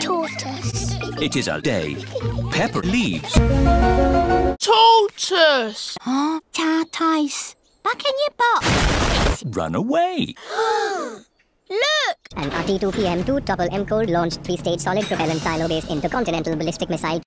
Tortoise. It is a day. Peppa leaves. Tortoise! Huh? Tortoise. Back in your box. Run away. Look! An RT-2PM-2 Topol-M Cold launched three-stage solid propellant silo-based intercontinental ballistic missile